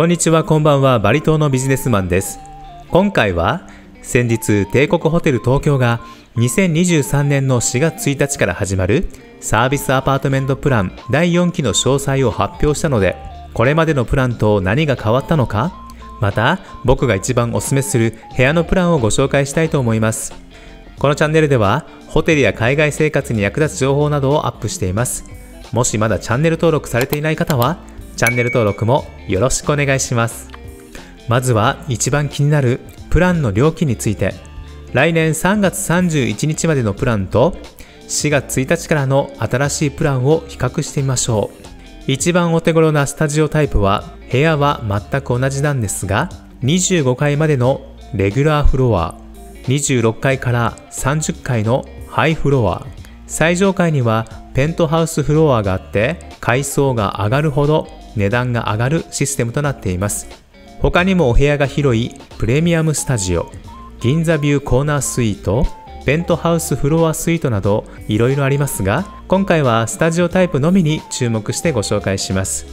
こんにちは、こんばんは。バリ島のビジネスマンです。今回は、先日、帝国ホテル東京が2023年の4月1日から始まるサービスアパートメントプラン第4期の詳細を発表したので、これまでのプランと何が変わったのか、また、僕が一番おすすめする部屋のプランをご紹介したいと思います。このチャンネルでは、ホテルや海外生活に役立つ情報などをアップしています。もしまだチャンネル登録されていない方は、チャンネル登録もよろしくお願いします。まずは一番気になるプランの料金について。来年3月31日までのプランと4月1日からの新しいプランを比較してみましょう。一番お手頃なスタジオタイプは部屋は全く同じなんですが、25階までのレギュラーフロア、26階から30階のハイフロア、最上階にはペントハウスフロアがあって階層が上がるほど値段が上がるシステムとなっています。他にもお部屋が広いプレミアムスタジオ銀座ビューコーナースイートペントハウスフロアスイートなどいろいろありますが今回はスタジオタイプのみに注目してご紹介します。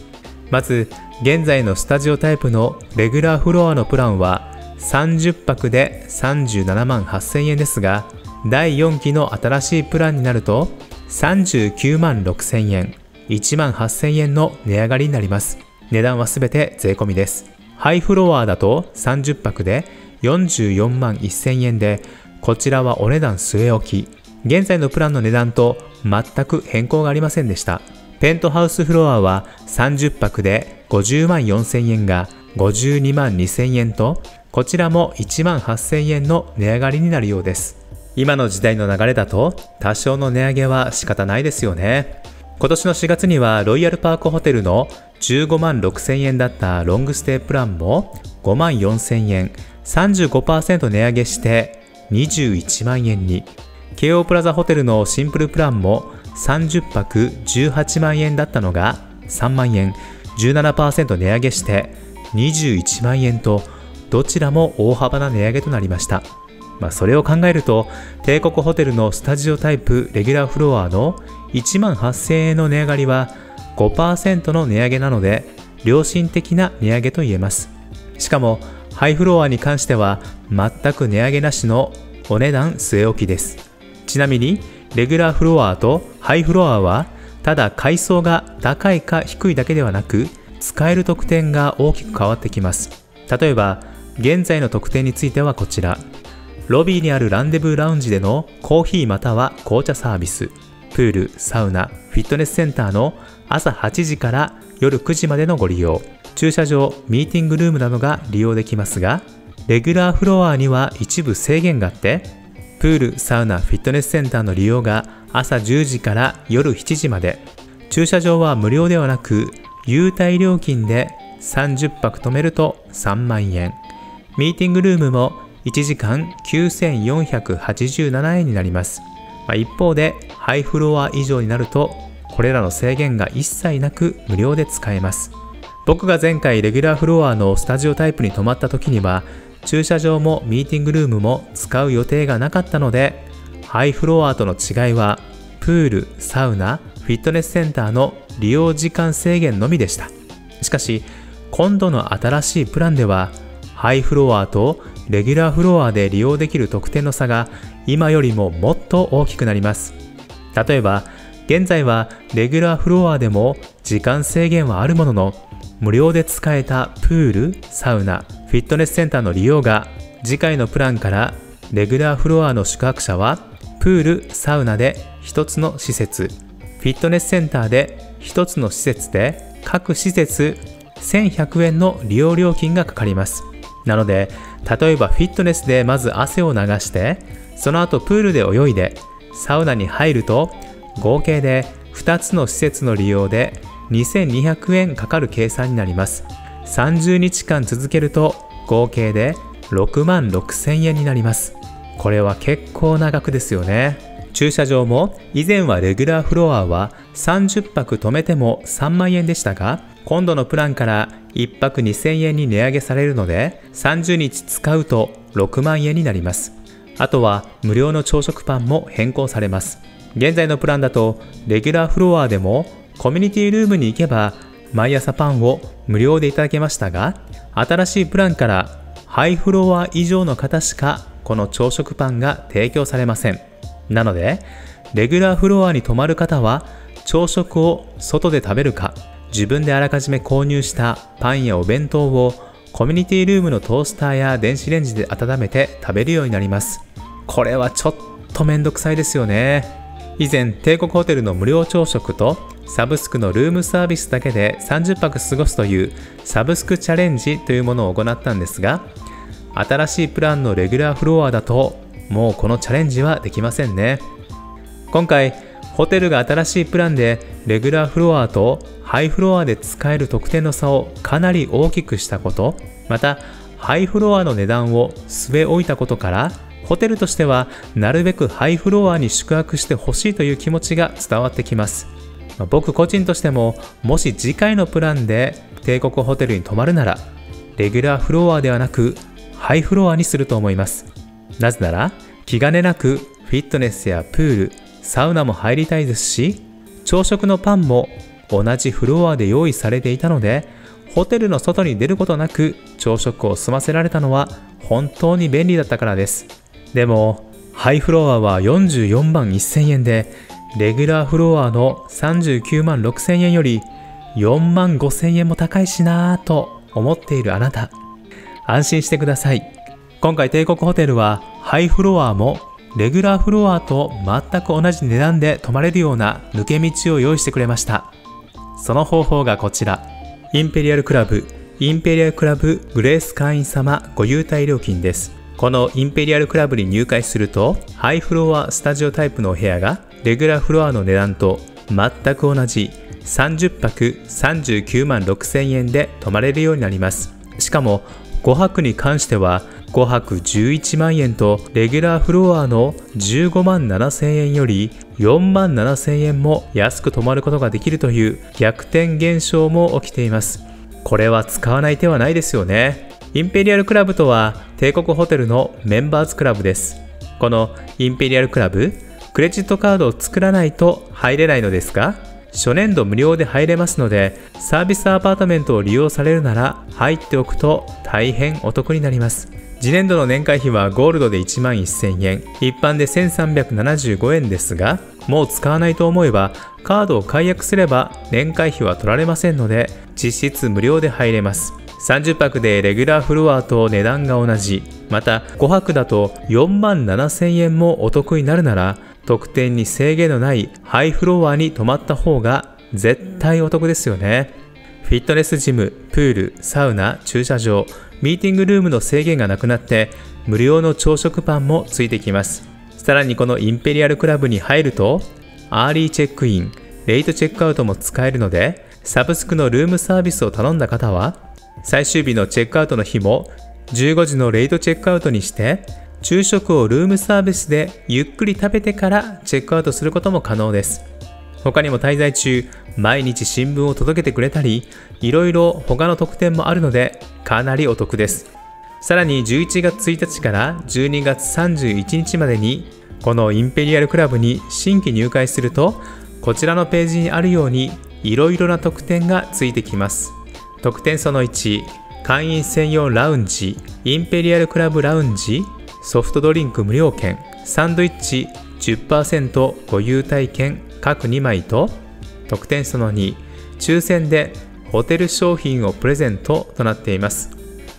まず現在のスタジオタイプのレギュラーフロアのプランは30泊で37万8000円ですが第4期の新しいプランになると39万6000円。1万8000円の値上がりになります。値段はすべて税込みです。ハイフロアだと30泊で44万1000円でこちらはお値段据え置き。現在のプランの値段と全く変更がありませんでした。ペントハウスフロアは30泊で50万4000円が52万2000円とこちらも1万8000円の値上がりになるようです。今の時代の流れだと多少の値上げは仕方ないですよね。今年の4月にはロイヤルパークホテルの15万6000円だったロングステイプランも5万4000円35%値上げして21万円に。京王プラザホテルのシンプルプランも30泊18万円だったのが3万円17%値上げして21万円とどちらも大幅な値上げとなりました。まあ、それを考えると帝国ホテルのスタジオタイプレギュラーフロアの1万8000円の値上がりは5%の値上げなので良心的な値上げと言えます。しかもハイフロアに関しては全く値上げなしのお値段据え置きです。ちなみにレギュラーフロアとハイフロアはただ階層が高いか低いだけではなく使える特典が大きく変わってきます。例えば現在の特典についてはこちら。ロビーにあるランデブーラウンジでのコーヒーまたは紅茶サービス、プール、サウナ、フィットネスセンターの朝8時から夜9時までのご利用、駐車場、ミーティングルームなどが利用できますが、レギュラーフロアには一部制限があって、プール、サウナ、フィットネスセンターの利用が朝10時から夜7時まで、駐車場は無料ではなく、優待料金で30泊止めると3万円、ミーティングルームも1時間9487円になります。まあ、一方で、ハイフロア以上になると、これらの制限が一切なく無料で使えます。僕が前回レギュラーフロアのスタジオタイプに泊まった時には、駐車場もミーティングルームも使う予定がなかったので、ハイフロアとの違いは、プール、サウナ、フィットネスセンターの利用時間制限のみでした。しかし、今度の新しいプランでは、ハイフロアとレギュラーフロアで利用できる特典の差が今よりももっと大きくなります。例えば、現在はレギュラーフロアでも時間制限はあるものの、無料で使えたプール、サウナ、フィットネスセンターの利用が次回のプランからレギュラーフロアの宿泊者はプール、サウナで1つの施設、フィットネスセンターで1つの施設で各施設1100円の利用料金がかかります。なので、例えばフィットネスでまず汗を流して、その後プールで泳いで、サウナに入ると、合計で2つの施設の利用で2200円かかる計算になります。30日間続けると合計で6万6000円になります。これは結構な額ですよね。駐車場も以前はレギュラーフロアは30泊止めても3万円でしたが、今度のプランから1泊2000円に値上げされるので30日使うと6万円になります。あとは無料の朝食パンも変更されます。現在のプランだとレギュラーフロアでもコミュニティルームに行けば毎朝パンを無料でいただけましたが新しいプランからハイフロア以上の方しかこの朝食パンが提供されませんなのでレギュラーフロアに泊まる方は朝食を外で食べるか自分であらかじめ購入したパンやお弁当をコミュニティルームのトースターや電子レンジで温めて食べるようになります。これはちょっとめんどくさいですよね。以前帝国ホテルの無料朝食とサブスクのルームサービスだけで30泊過ごすというサブスクチャレンジというものを行ったんですが新しいプランのレギュラーフロアだともうこのチャレンジはできませんね。今回ホテルが新しいプランでレギュラーフロアとハイフロアで使える特典の差をかなり大きくしたこと。またハイフロアの値段を据え置いたことからホテルとしてはなるべくハイフロアに宿泊してほしいという気持ちが伝わってきます。僕個人としてももし次回のプランで帝国ホテルに泊まるならレギュラーフロアではなくハイフロアにすると思います。なぜなら気兼ねなくフィットネスやプールサウナも入りたいですし朝食のパンも同じフロアで用意されていたのでホテルの外に出ることなく朝食を済ませられたのは本当に便利だったからです。でもハイフロアは44万1000円でレギュラーフロアの39万6000円より4万5000円も高いしなぁと思っているあなた。安心してください。今回帝国ホテルはハイフロアもレギュラーフロアと全く同じ値段で泊まれるような抜け道を用意してくれました。その方法がこちら。インペリアルクラブインペリアルクラブグレース会員様ご優待料金です。このインペリアルクラブに入会するとハイフロアスタジオタイプのお部屋がレギュラーフロアの値段と全く同じ30泊39万6000円で泊まれるようになります。しかも5泊に関しては5泊11万円とレギュラーフロアの15万7000円より4万7000円も安く泊まることができるという逆転現象も起きています。これは使わない手はないですよね。インペリアルクラブとは帝国ホテルのメンバーズクラブです。このインペリアルクラブクレジットカードを作らないと入れないのですが初年度無料で入れますのでサービスアパートメントを利用されるなら入っておくと大変お得になります。次年度の年会費はゴールドで1万1000円。一般で1375円ですがもう使わないと思えばカードを解約すれば年会費は取られませんので実質無料で入れます。30泊でレギュラーフロアと値段が同じ。また5泊だと4万7000円もお得になるなら特典に制限のないハイフロアに泊まった方が絶対お得ですよね。フィットネスジムプールサウナ駐車場ミーティングルームの制限がなくなって無料の朝食パンもついてきます。さらにこのインペリアルクラブに入るとアーリーチェックインレイトチェックアウトも使えるのでサブスクのルームサービスを頼んだ方は最終日のチェックアウトの日も15時のレイトチェックアウトにして昼食をルームサービスでゆっくり食べてからチェックアウトすることも可能です。他にも滞在中毎日新聞を届けてくれたりいろいろ他の特典もあるのでかなりお得です。さらに11月1日から12月31日までにこのインペリアルクラブに新規入会するとこちらのページにあるようにいろいろな特典がついてきます。特典その1会員専用ラウンジインペリアルクラブラウンジソフトドリンク無料券サンドイッチ10%ご優待券各2枚と特典その2抽選でホテル商品をプレゼントとなっています。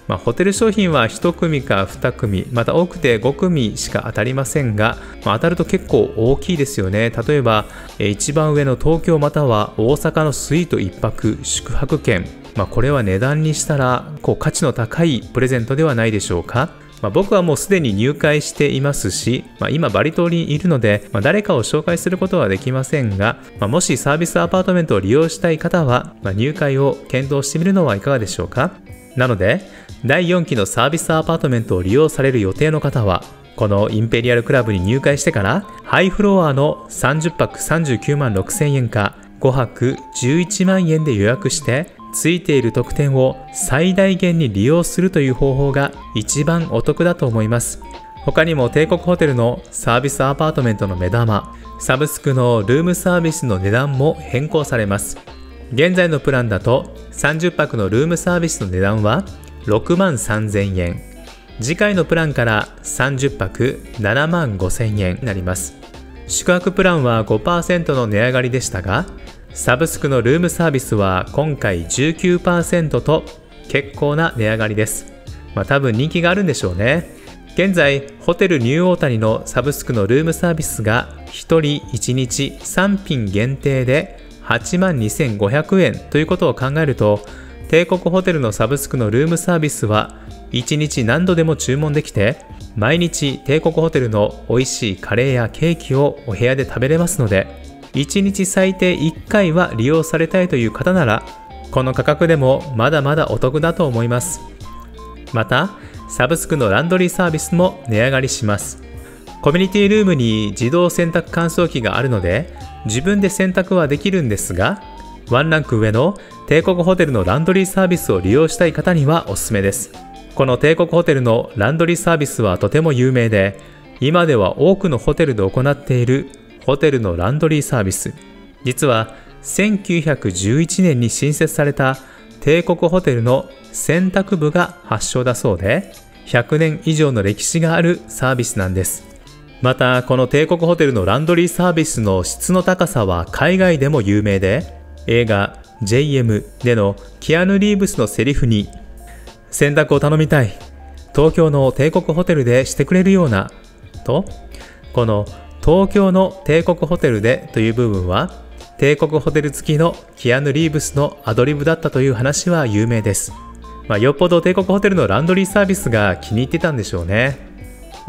まあ、ホテル商品は1組か2組、また多くて5組しか当たりませんが、まあ、当たると結構大きいですよね。例えば、一番上の東京または大阪のスイート1泊宿泊券。まあ、これは値段にしたらこう価値の高いプレゼントではないでしょうか。まあ、僕はもうすでに入会していますし、まあ、今バリ島にいるので、まあ、誰かを紹介することはできませんが、ま、もしサービスアパートメントを利用したい方は、ま、入会を検討してみるのはいかがでしょうか。なので第4期のサービスアパートメントを利用される予定の方はこのインペリアルクラブに入会してからハイフロアの30泊39万6000円か5泊11万円で予約してついている特典を最大限に利用するという方法が一番お得だと思います。他にも帝国ホテルのサービスアパートメントの目玉サブスクのルームサービスの値段も変更されます。現在のプランだと30泊のルームサービスの値段は6万3000円。次回のプランから30泊7万5000円になります。宿泊プランは5%の値上がりでしたがサブスクのルームサービスは今回19%と結構な値上がりです。まあ多分人気があるんでしょうね。現在ホテルニューオータニのサブスクのルームサービスが1人1日3品限定で8万2500円ということを考えると帝国ホテルのサブスクのルームサービスは1日何度でも注文できて毎日帝国ホテルの美味しいカレーやケーキをお部屋で食べれますので1日最低1回は利用されたいという方ならこの価格でもまだまだお得だと思います。またサブスクのランドリーサービスも値上がりします。コミュニティルームに自動洗濯乾燥機があるので自分で洗濯はできるんですがワンランク上の帝国ホテルのランドリーサービスを利用したい方にはおすすめです。この帝国ホテルのランドリーサービスはとても有名で今では多くのホテルで行っているホテルのランドリーサービス。実は1911年に新設された帝国ホテルの洗濯部が発祥だそうで100年以上の歴史があるサービスなんです。またこの帝国ホテルのランドリーサービスの質の高さは海外でも有名で映画 JM でのキアヌ・リーブスのセリフに洗濯を頼みたい。東京の帝国ホテルでしてくれるようなとこの東京の帝国ホテルでという部分は帝国ホテル付きのキアヌ・リーブスのアドリブだったという話は有名です、まあ、よっぽど帝国ホテルのランドリーサービスが気に入ってたんでしょうね。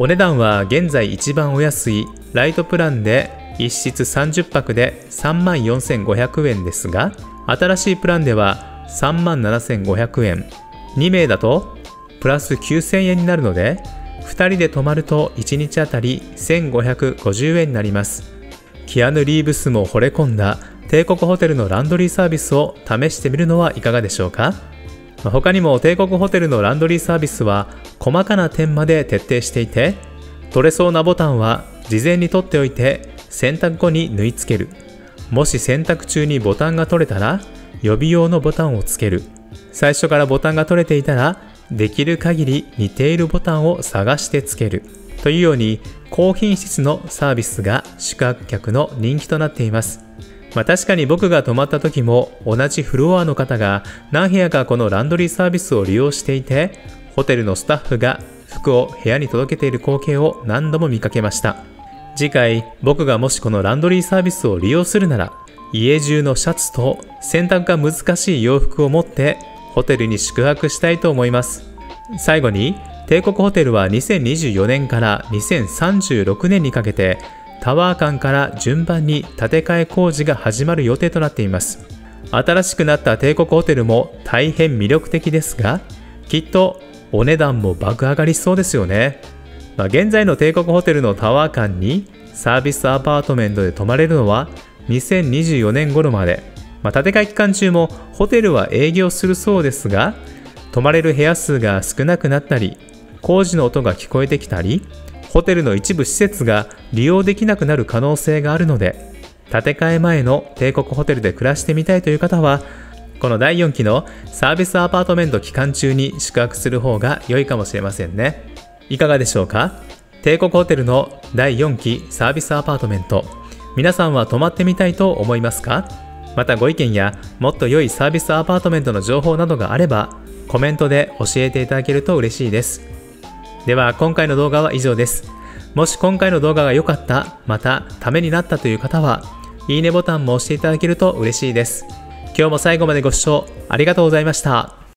お値段は現在一番お安いライトプランで1室30泊で3万4500円ですが新しいプランでは3万7500円2名だとプラス9000円になるので2人で泊まると1日あたり1550円になります。キアヌ・リーブスも惚れ込んだ帝国ホテルのランドリーサービスを試してみるのはいかがでしょうか？他にも帝国ホテルのランドリーサービスは細かな点まで徹底していて取れそうなボタンは事前に取っておいて洗濯後に縫い付ける。もし洗濯中にボタンが取れたら予備用のボタンをつける。最初からボタンが取れていたらできる限り似ているボタンを探してつける。というように高品質のサービスが宿泊客の人気となっています。まあ、確かに僕が泊まった時も同じフロアの方が何部屋かこのランドリーサービスを利用していてホテルのスタッフが服を部屋に届けている光景を何度も見かけました。次回僕がもしこのランドリーサービスを利用するなら家中のシャツと洗濯が難しい洋服を持ってホテルに宿泊したいと思います。最後に帝国ホテルは2024年から2036年にかけてタワー間から順番に建て替え工事が始まる予定となっています。新しくなった帝国ホテルも大変魅力的ですがきっとお値段も爆上がりしそうですよね、まあ、現在の帝国ホテルのタワー間にサービスアパートメントで泊まれるのは2024年頃まで、まあ、建て替え期間中もホテルは営業するそうですが泊まれる部屋数が少なくなったり工事の音が聞こえてきたりホテルの一部施設が利用できなくなる可能性があるので建て替え前の帝国ホテルで暮らしてみたいという方はこの第4期のサービスアパートメント期間中に宿泊する方が良いかもしれませんね。いかがでしょうか？帝国ホテルの第4期サービスアパートメント。皆さんは泊まってみたいと思いますか？またご意見やもっと良いサービスアパートメントの情報などがあればコメントで教えていただけると嬉しいです。では今回の動画は以上です。もし今回の動画が良かったまたためになったという方はいいねボタンも押していただけると嬉しいです。今日も最後までご視聴ありがとうございました。